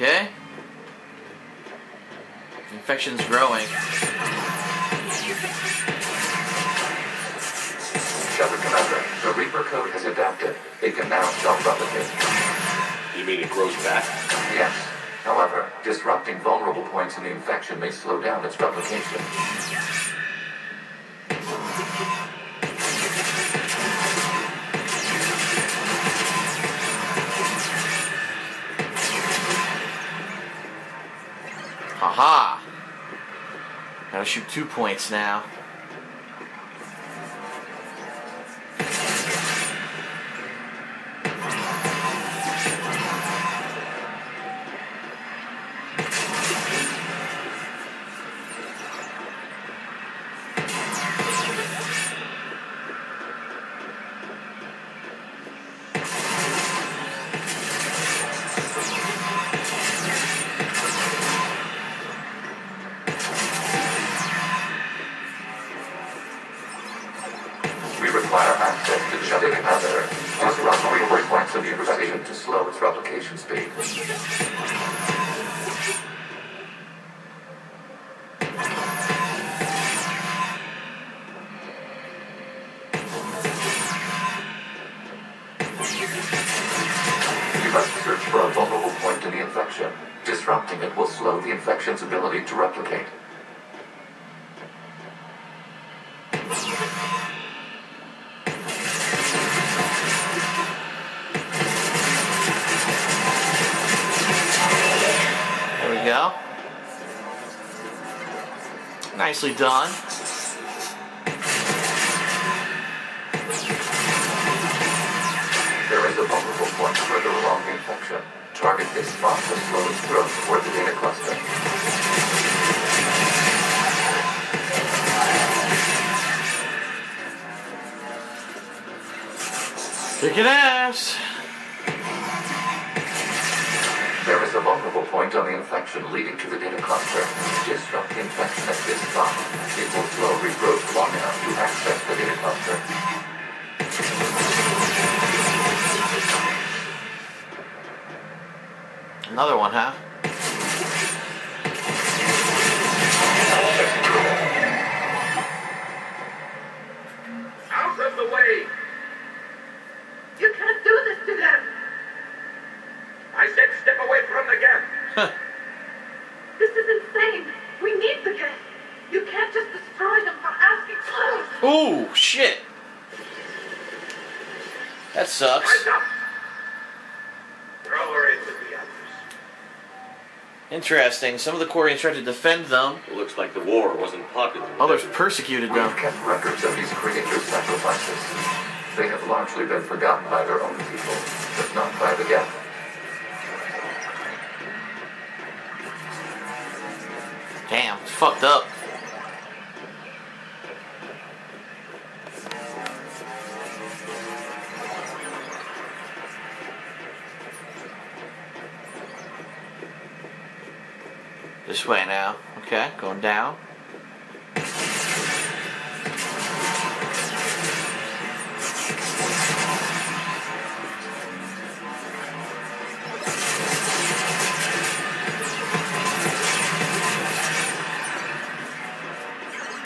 Okay. Infection's growing. Shepard Commander, the Reaper code has adapted. It can now self-replicate. You mean it grows back? Yes. However, disrupting vulnerable points in the infection may slow down its replication. Shoot two points now. Require access to the Shepard Commander. Disrupt Reaper points of the infection to slow its replication speed. You must search for a vulnerable point in the infection. Disrupting it will slow the infection's ability to replicate. Nicely done. There is a vulnerable point further along the infection. Target this spot to slow its growth toward the data cluster. Kicking ass. Point on the infection leading to the data cluster. Disrupt the infection at this spot. It will slow regrowth long enough to access the data cluster. Another one, huh? Out of the way! You can't do this to them! I said step away from the gap! This is insane. We need the gas. You can't just destroy them for asking close. Ooh, shit. That sucks. Rise up! Throw her in with the others. Interesting. Some of the Quarians tried to defend them. It looks like the war wasn't popular. Others everyone. persecuted We've them. kept records of these creatures' sacrifices. They have largely been forgotten by their own people, but not by the Geth. Damn, it's fucked up. Way now. Okay, going down.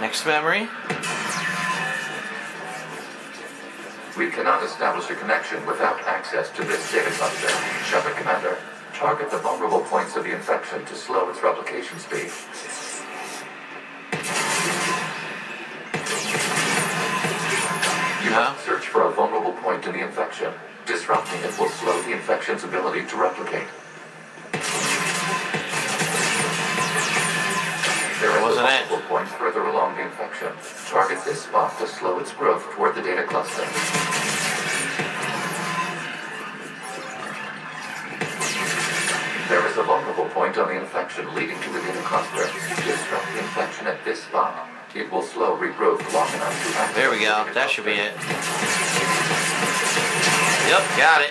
Next memory. We cannot establish a connection without access to this data cluster. Shepard Commander, target the vulnerable points of the infection to slow its replication speed. You must search for a vulnerable point in the infection. Disrupting it will slow the infection's ability to replicate. There is Wasn't a it? vulnerable point further along the infection. Target this spot to slow its growth toward the data cluster. Leading to the data cluster. Disrupt the infection at this spot. It will slow regrowth long enough to There we go. That should be it. Yep, got it.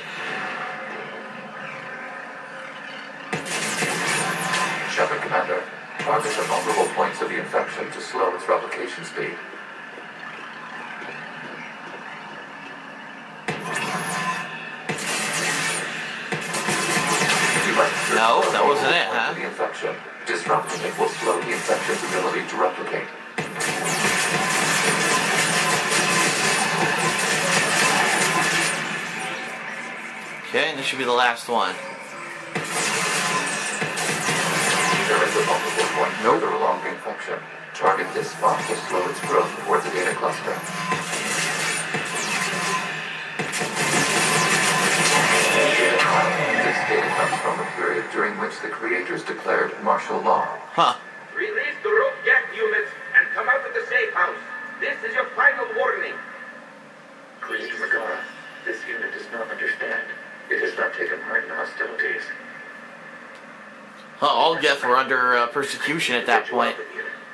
Shepard Commander, target the vulnerable points of the infection to slow its replication speed. That wasn't it, huh? The infection. Disrupting it will slow the infection's ability to replicate. Okay, and this should be the last one. There is a vulnerable point Nope. further along the infection. Target this spot to slow its growth towards the data cluster. Data comes from a period during which the creators declared martial law. Huh. Release the rope gap units and come out of the safe house. This is your final warning. Creator Megara, this unit does not understand. It has not taken part in hostilities. Huh, all Geth were under uh, persecution at that point. out.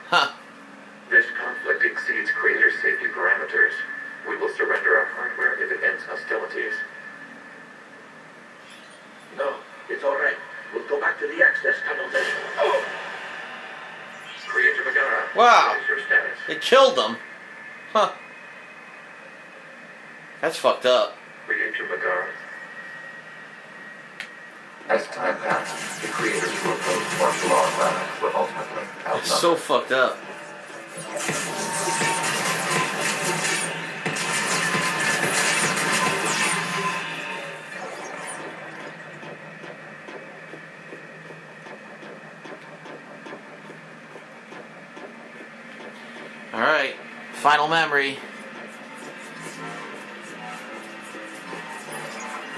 Huh. This conflict exceeds Creator safety parameters. We will surrender our hardware if it ends hostilities. No, it's all right. We'll go back to the access tunnel then. Oh! Creator Megara, Wow. what is your status? They killed them. Huh. That's fucked up. Creator Megara. As time passed, the creators who opposed martial law and violence were ultimately outnumbered. It's so fucked up. Final memory.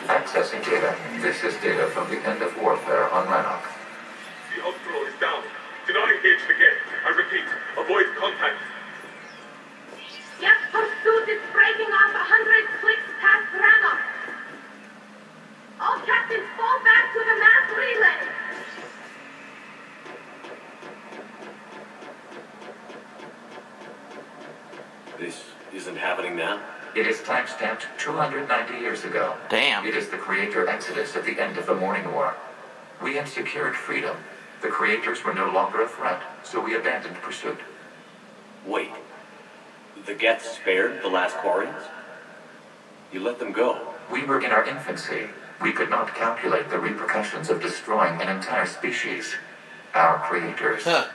Accessing data. This is data from the end of warfare on Rannoch. The outflow is down. Do not engage the gate. I repeat, avoid contact. Yes, pursuit is breaking off a hundred clicks past Rannoch. All captains fall back to the mass relay. This happening now? It is timestamped 290 years ago. Damn. It is the creator exodus at the end of the Morning War. We had secured freedom. The creators were no longer a threat, so we abandoned pursuit. Wait. The Geth spared the last Quarians? You let them go. We were in our infancy. We could not calculate the repercussions of destroying an entire species. Our creators. Huh.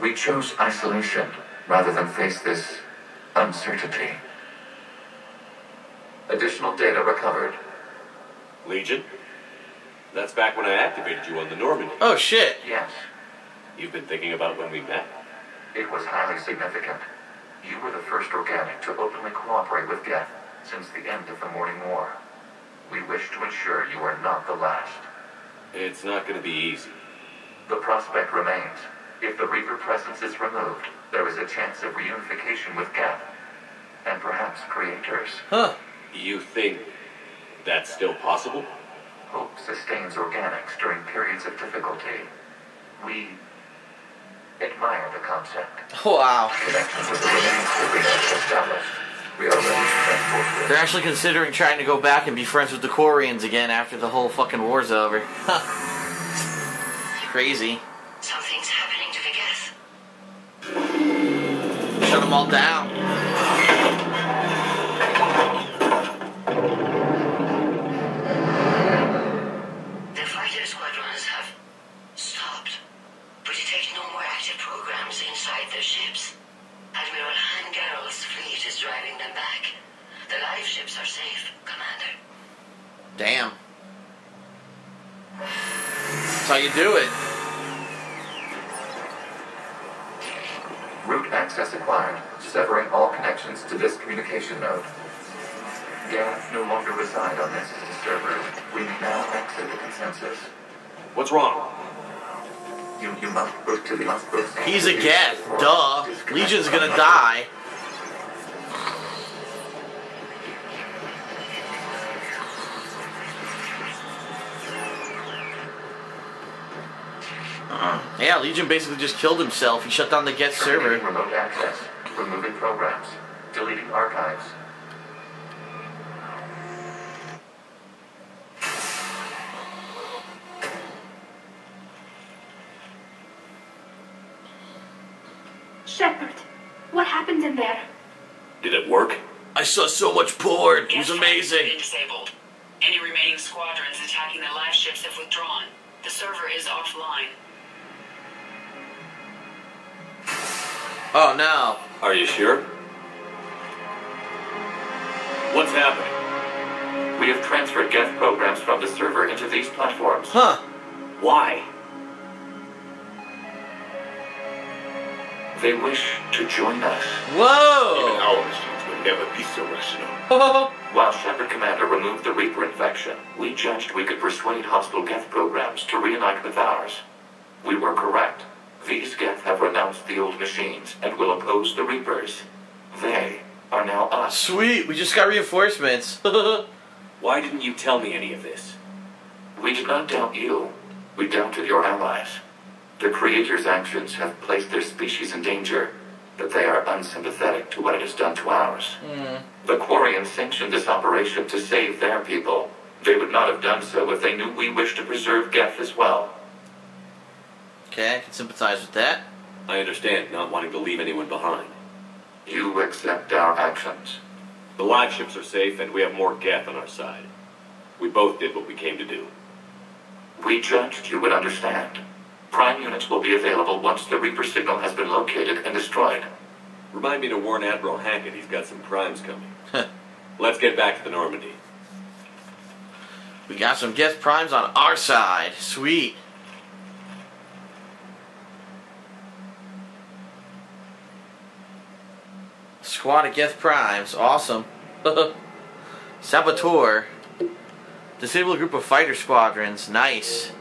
We chose isolation rather than face this uncertainty. Additional data recovered. Legion? That's back when I activated you on the Normandy. Oh shit. Yes, You've been thinking about when we met? it was highly significant. You were the first organic to openly cooperate with Geth since the end of the Morning War. We wish to ensure you are not the last. It's not going to be easy. The prospect remains. If the Reaper presence is removed, there is a chance of reunification with Geth. And perhaps creators. Huh. You think that's still possible? Hope sustains organics during periods of difficulty. We admire the concept. Wow. Connection with the remaining Serena established. We are ready to transport They're actually considering trying to go back and be friends with the Quarians again after the whole fucking war's over. Huh. Crazy. Something's happening to the Geth. Shut them all down. The fighter squadrons have stopped. But it takes no more active programs inside their ships. Admiral Han'Gerrel's fleet is driving them back. The live ships are safe, Commander. Damn. That's how you do it. Root access acquired, severing all connections to this communication node. Geth no longer reside on this server. We now exit the consensus. What's wrong? You, you must push to. He's a Geth. Duh. Legion's gonna die. Uh-huh. Yeah, Legion basically just killed himself. He shut down the Geth server. Removing programs. Deleting archives. Shepard, what happened in there? Did it work? I saw so much porn. It was amazing. Disabled. Any remaining squadrons attacking the live ships have withdrawn. The server is offline. Oh no. Are you sure? What's happening? We have transferred Geth programs from the server into these platforms. Huh. Why? They wish to join us. Whoa. Our machines will never be so rational. While Shepard Commander removed the Reaper infection, we judged we could persuade hostile Geth programs to reunite with ours. We were correct. These Geth have renounced the old machines and will oppose the Reapers. They are now us. Sweet. We just got reinforcements. Why didn't you tell me any of this? We did not doubt you. We doubted your allies. The Creator's actions have placed their species in danger, but they are unsympathetic to what it has done to ours. Hmm. The Quarians sanctioned this operation to save their people. They would not have done so if they knew we wished to preserve Geth as well. okay, I can sympathize with that. I understand not wanting to leave anyone behind. You accept our actions. The live ships are safe, and we have more Geth on our side. We both did what we came to do. We judged you would understand. Prime units will be available once the Reaper signal has been located and destroyed. Remind me to warn Admiral Hackett he's got some primes coming. Let's get back to the Normandy. We got some Geth Primes on our side. Sweet. Squad of Geth Primes. Awesome. Saboteur. Disable a group of fighter squadrons. Nice.